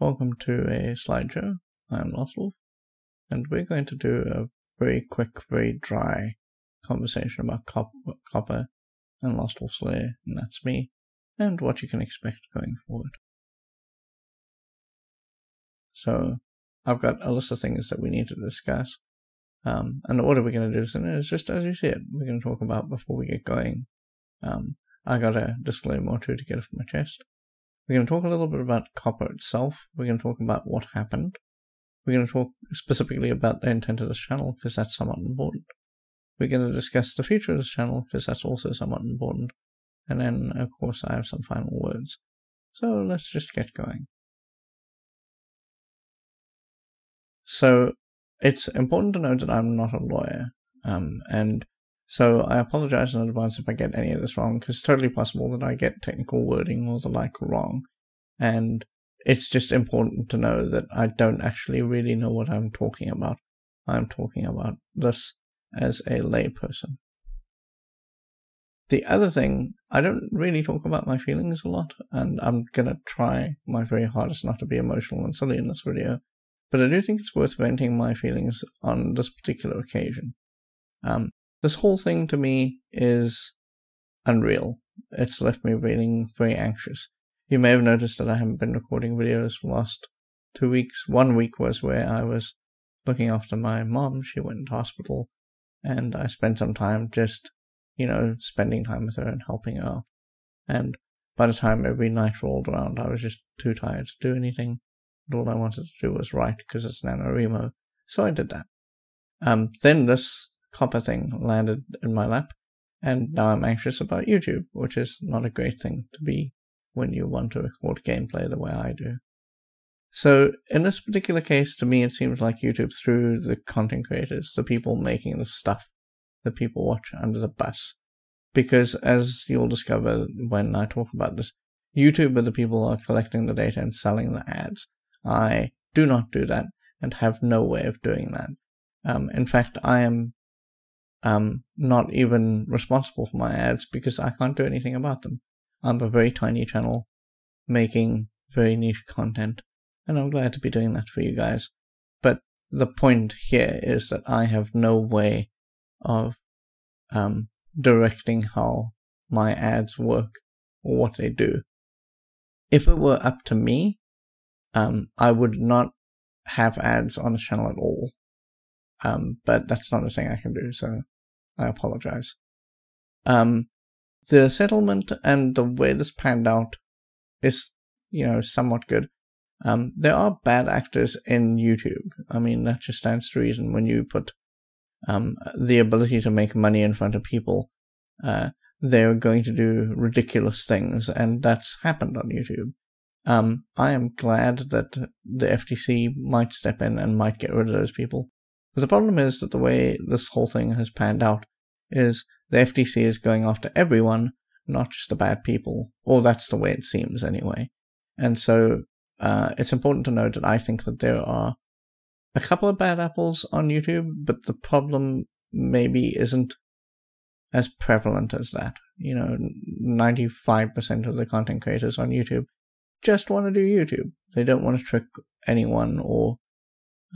Welcome to a slideshow. I'm Lostwolfe, and we're going to do a very quick, very dry conversation about cop- COPPA and Lostwolfe's Lair, and that's me, and what you can expect going forward. So, I've got a list of things that we need to discuss, um, and the order we're going to do this is just as you see it. We're going to talk about before we get going. Um, I got a disclaimer or two to get off my chest. We're going to talk a little bit about COPPA itself. We're going to talk about what happened. We're going to talk specifically about the intent of this channel because that's somewhat important. We're going to discuss the future of this channel because that's also somewhat important. And then, of course, I have some final words. So let's just get going. So it's important to note that I'm not a lawyer. Um, and so I apologize in advance if I get any of this wrong, because it's totally possible that I get technical wording or the like wrong. And it's just important to know that I don't actually really know what I'm talking about. I'm talking about this as a layperson. The other thing, I don't really talk about my feelings a lot, and I'm gonna try my very hardest not to be emotional and silly in this video, but I do think it's worth venting my feelings on this particular occasion. Um, this whole thing to me is unreal. It's left me feeling very anxious. You may have noticed that I haven't been recording videos for the last two weeks. One week was where I was looking after my mom. She went into hospital, and I spent some time just, you know, spending time with her and helping her. And by the time every night rolled around, I was just too tired to do anything. And all I wanted to do was write because it's NaNoWriMo. So I did that. Um, then this COPPA thing landed in my lap, and now I'm anxious about YouTube, which is not a great thing to be when you want to record gameplay the way I do. So, in this particular case, to me, it seems like YouTube threw the content creators, the people making the stuff that people watch, under the bus. Because, as you'll discover when I talk about this, YouTube are the people who are collecting the data and selling the ads. I do not do that and have no way of doing that. Um, in fact, I am um, not even responsible for my ads because I can't do anything about them. I'm a very tiny channel making very niche content, and I'm glad to be doing that for you guys. But the point here is that I have no way of um, directing how my ads work or what they do. If it were up to me, um, I would not have ads on the channel at all. Um, but that's not a thing I can do, so I apologize. Um, the settlement and the way this panned out is, you know, somewhat good. Um, there are bad actors in YouTube. I mean, that just stands to reason when you put um, the ability to make money in front of people. Uh, they're going to do ridiculous things, and that's happened on YouTube. Um, I am glad that the FTC might step in and might get rid of those people. But the problem is that the way this whole thing has panned out is the FTC is going after everyone, not just the bad people, or that's the way it seems anyway. And so uh, it's important to note that I think that there are a couple of bad apples on YouTube, but the problem maybe isn't as prevalent as that. You know, 95% of the content creators on YouTube just want to do YouTube. They don't want to trick anyone or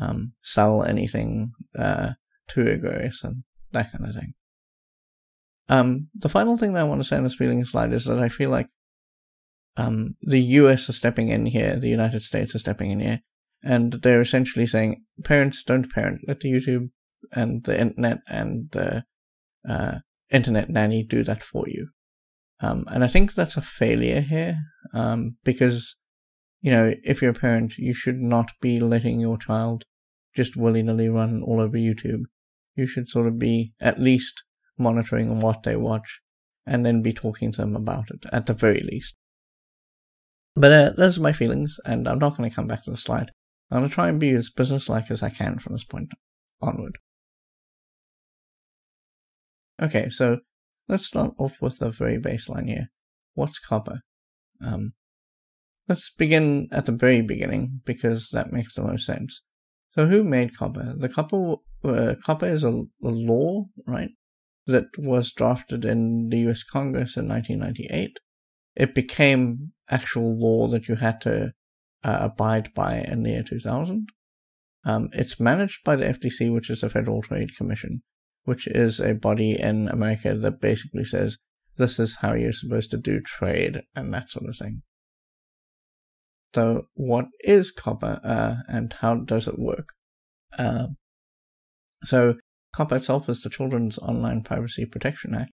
um, sell anything uh, too egregious and that kind of thing. Um, the final thing that I want to say on this feeling slide is that I feel like um, the US are stepping in here, the United States are stepping in here, and they're essentially saying, parents don't parent, let the YouTube and the internet and the uh, internet nanny do that for you. Um, and I think that's a failure here, um, because, you know, if you're a parent, you should not be letting your child just willy nilly run all over YouTube. You should sort of be at least monitoring what they watch and then be talking to them about it at the very least. But uh, those are my feelings, and I'm not going to come back to the slide. I'm going to try and be as business-like as I can from this point onward. Okay, so let's start off with the very baseline here. What's COPPA? Um, let's begin at the very beginning because that makes the most sense. So, who made COPPA? The COPPA uh, COPPA is a, a law, right? That was drafted in the U.S. Congress in 1998. It became actual law that you had to uh, abide by in the year 2000. Um, it's managed by the FTC, which is the Federal Trade Commission, which is a body in America that basically says this is how you're supposed to do trade and that sort of thing. So, what is COPPA uh, and how does it work? Uh, so, COPPA itself is the Children's Online Privacy Protection Act,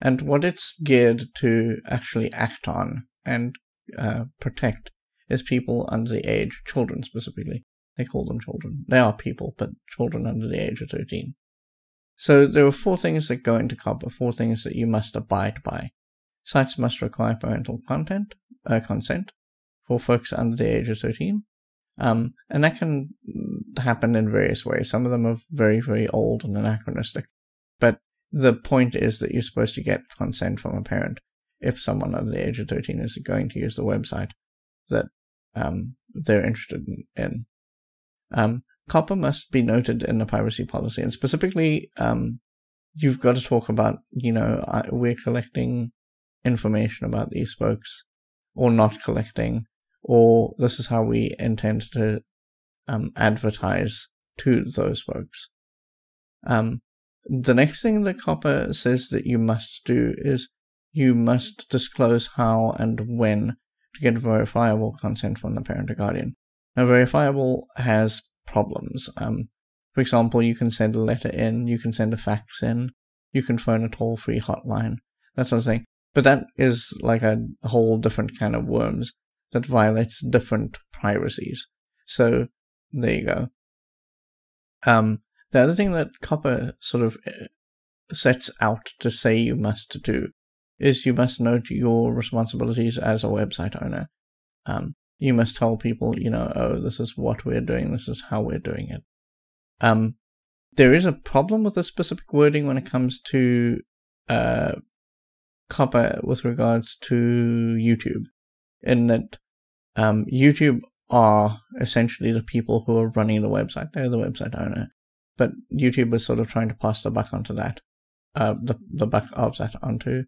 and what it's geared to actually act on and uh, protect is people under the age, children specifically. They call them children. They are people, but children under the age of 13. So there are four things that go into COPPA, four things that you must abide by. Sites must require parental content, uh, consent for folks under the age of 13. Um, and that can happen in various ways. Some of them are very, very old and anachronistic. But the point is that you're supposed to get consent from a parent if someone under the age of 13 is going to use the website that um, they're interested in. Um, COPPA must be noted in the privacy policy, and specifically, um, you've got to talk about, you know, we're collecting information about these folks, or not collecting, or this is how we intend to um, advertise to those folks. Um, the next thing that COPPA says that you must do is you must disclose how and when to get verifiable consent from the parent or guardian. Now, verifiable has problems. Um, for example, you can send a letter in, you can send a fax in, you can phone a toll free hotline, that sort of thing. But that is like a whole different kind of worms that violates different privacies. So there you go. Um, the other thing that COPPA sort of uh, sets out to say you must do is you must note your responsibilities as a website owner. Um, you must tell people, you know, oh, this is what we're doing, this is how we're doing it. Um, there is a problem with the specific wording when it comes to uh, COPPA with regards to YouTube, in that um, YouTube are essentially the people who are running the website. They're the website owner. But YouTube is sort of trying to pass the buck onto that, uh, the, the buck of that onto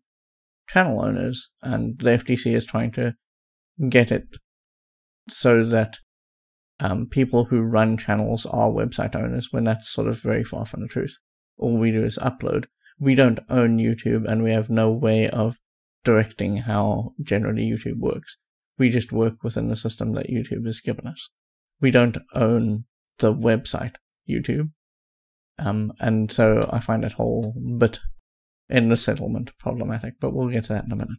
channel owners, and the FTC is trying to get it so that um, people who run channels are website owners when that's sort of very far from the truth. All we do is upload. We don't own YouTube and we have no way of directing how generally YouTube works. We just work within the system that YouTube has given us. We don't own the website YouTube. Um, and so I find that whole bit in the settlement problematic, but we'll get to that in a minute.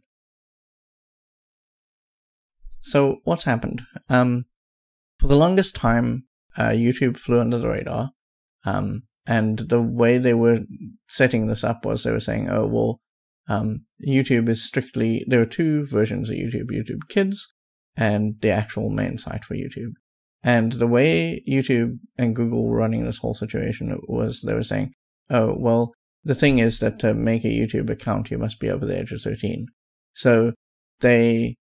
So what's happened? Um, for the longest time, uh, YouTube flew under the radar. Um, and the way they were setting this up was they were saying, oh, well, um, YouTube is strictly, there are two versions of YouTube, YouTube Kids and the actual main site for YouTube. And the way YouTube and Google were running this whole situation was they were saying, oh, well, the thing is that to make a YouTube account, you must be over the age of 13. So they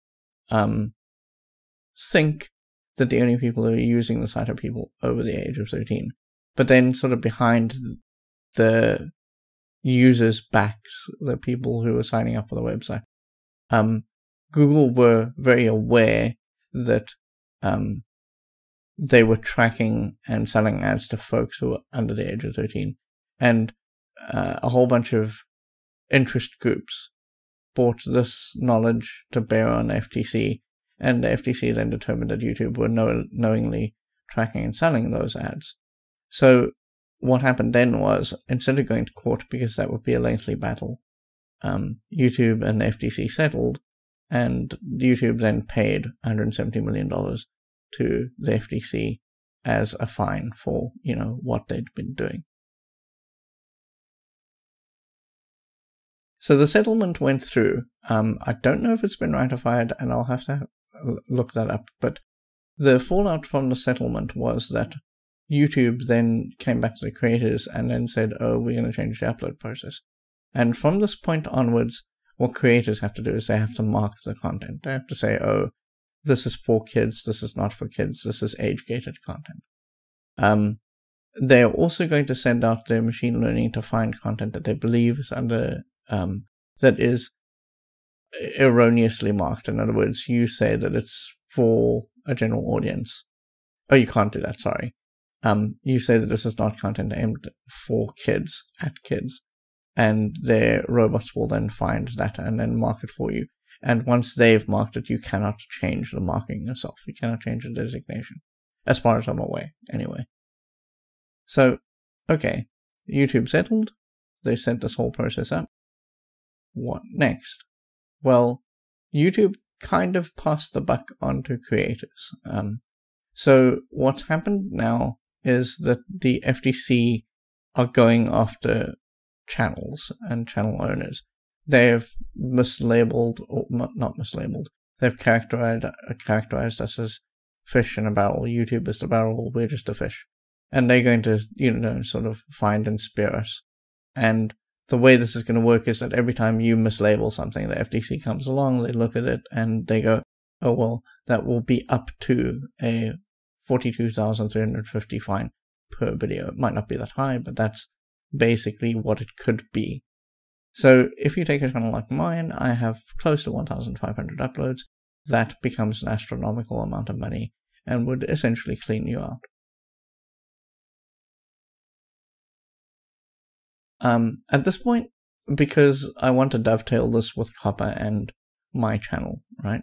um, think that the only people who are using the site are people over the age of 13. But then, sort of behind the users' backs, the people who are signing up for the website, um, Google were very aware that um, they were tracking and selling ads to folks who were under the age of 13. And uh, a whole bunch of interest groups brought this knowledge to bear on FTC and the FTC then determined that YouTube were know- knowingly tracking and selling those ads. So what happened then was instead of going to court because that would be a lengthy battle, um, YouTube and the FTC settled, and YouTube then paid 170 million dollars to the FTC as a fine for you know what they'd been doing. So the settlement went through. Um, I don't know if it's been ratified, and I'll have to look that up. But the fallout from the settlement was that YouTube then came back to the creators and then said, oh, we're going to change the upload process. And from this point onwards, what creators have to do is they have to mark the content. They have to say, oh, this is for kids, this is not for kids, this is age gated content. Um, they are also going to send out their machine learning to find content that they believe is under um, that is erroneously marked. In other words, you say that it's for a general audience. Oh, you can't do that. Sorry. Um, you say that this is not content aimed for kids at kids, and their robots will then find that and then mark it for you. And once they've marked it, you cannot change the marking yourself. You cannot change the designation, as far as I'm aware, anyway. So, okay, YouTube settled. They sent this whole process up. What next? Well, YouTube kind of passed the buck on to creators. Um, so what's happened now is that the FTC are going after channels and channel owners. They've mislabeled, or not mislabeled, they've characterized, uh, characterized us as fish in a barrel. YouTube is the barrel, we're just a fish. And they're going to, you know, sort of find and spear us. And the way this is going to work is that every time you mislabel something, the FTC comes along, they look at it, and they go, oh, well, that will be up to a 42,350 fine per video. It might not be that high, but that's basically what it could be. So if you take a channel like mine, I have close to 1,500 uploads. That becomes an astronomical amount of money and would essentially clean you out. Um, at this point, because I want to dovetail this with COPPA and my channel, right?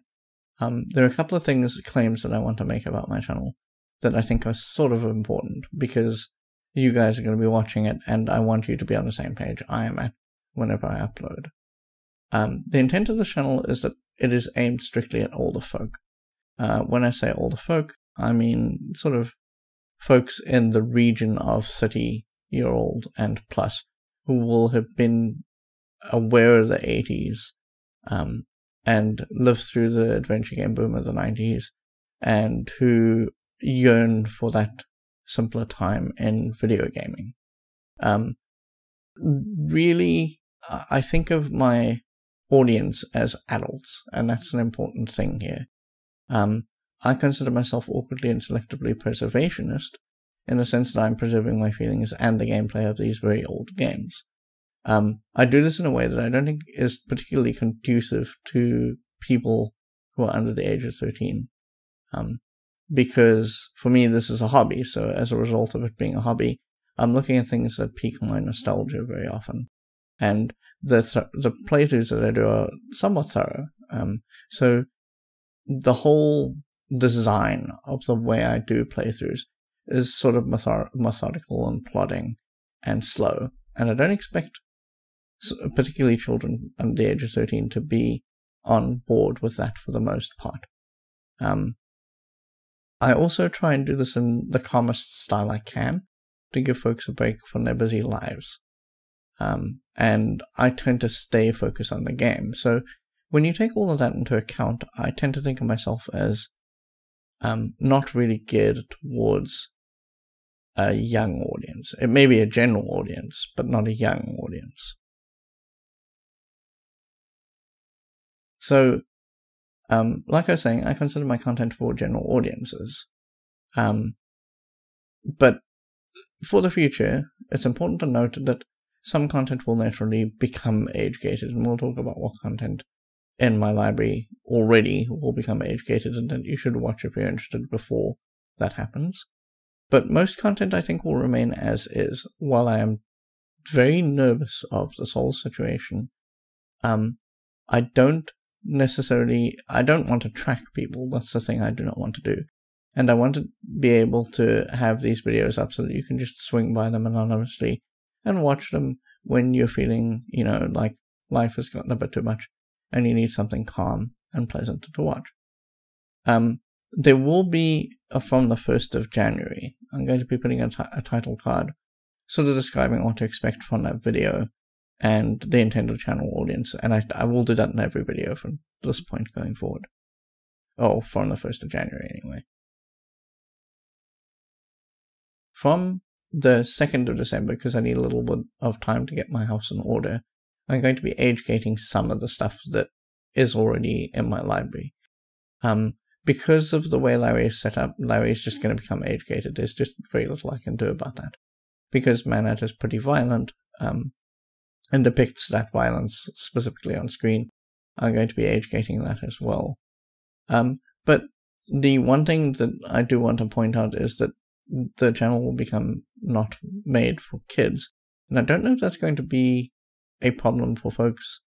Um, there are a couple of things, claims that I want to make about my channel that I think are sort of important because you guys are going to be watching it and I want you to be on the same page I am at whenever I upload. Um, the intent of the channel is that it is aimed strictly at older folk. Uh, when I say older folk, I mean sort of folks in the region of 30 year old and plus who will have been aware of the 80s um, and lived through the adventure game boom of the 90s and who yearn for that simpler time in video gaming. Um, really, I think of my audience as adults, and that's an important thing here. Um, I consider myself awkwardly and selectively preservationist in the sense that I'm preserving my feelings and the gameplay of these very old games. Um, I do this in a way that I don't think is particularly conducive to people who are under the age of 13. Um, because for me, this is a hobby. So as a result of it being a hobby, I'm looking at things that pique my nostalgia very often. And the, th- the playthroughs that I do are somewhat thorough. Um, so the whole design of the way I do playthroughs is sort of method- methodical and plodding and slow. And I don't expect particularly children under the age of 13 to be on board with that for the most part. Um, I also try and do this in the calmest style I can to give folks a break from their busy lives. Um, and I tend to stay focused on the game. So when you take all of that into account, I tend to think of myself as um, not really geared towards a young audience. It may be a general audience, but not a young audience. So um, like I was saying, I consider my content for general audiences. Um, but for the future, it's important to note that some content will naturally become age gated, and we'll talk about what content in my library already will become age gated, and that you should watch if you're interested before that happens. But most content I think will remain as is, while I am very nervous of this whole situation. Um, I don't necessarily, I don't want to track people. That's the thing I do not want to do. And I want to be able to have these videos up so that you can just swing by them anonymously and watch them when you're feeling, you know, like life has gotten a bit too much and you need something calm and pleasant to watch. Um, there will be a, from the 1st of January, I'm going to be putting a, t- a title card sort of describing what to expect from that video and the intended channel audience. And I, I will do that in every video from this point going forward. Oh, from the 1st of January anyway. From the 2nd of December, because I need a little bit of time to get my house in order, I'm going to be age gating some of the stuff that is already in my library. Um, because of the way Larry is set up, Larry is just going to become age gated. There's just very little I can do about that. Because Manat is pretty violent, um, and depicts that violence specifically on screen are going to be age gating that as well. Um, but the one thing that I do want to point out is that the channel will become not made for kids. And I don't know if that's going to be a problem for folks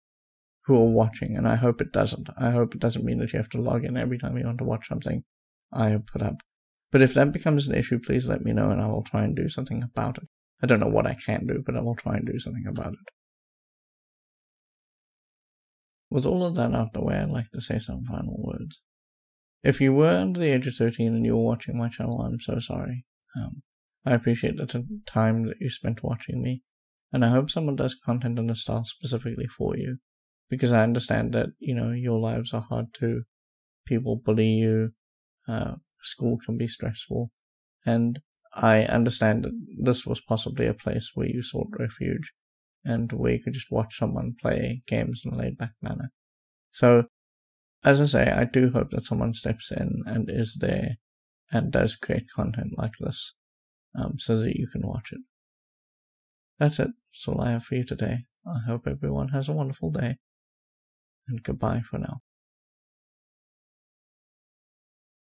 who are watching, and I hope it doesn't. I hope it doesn't mean that you have to log in every time you want to watch something I have put up. But if that becomes an issue, please let me know and I will try and do something about it. I don't know what I can do, but I will try and do something about it. With all of that out the way, I'd like to say some final words. If you were under the age of 13 and you were watching my channel, I'm so sorry. Um, I appreciate the time that you spent watching me, and I hope someone does content in this style specifically for you, because I understand that, you know, your lives are hard too. People bully you, uh, school can be stressful, and I understand that this was possibly a place where you sought refuge and we could just watch someone play games in a laid back manner. So, as I say, I do hope that someone steps in and is there and does create content like this um, so that you can watch it. That's it. That's all I have for you today. I hope everyone has a wonderful day. And goodbye for now.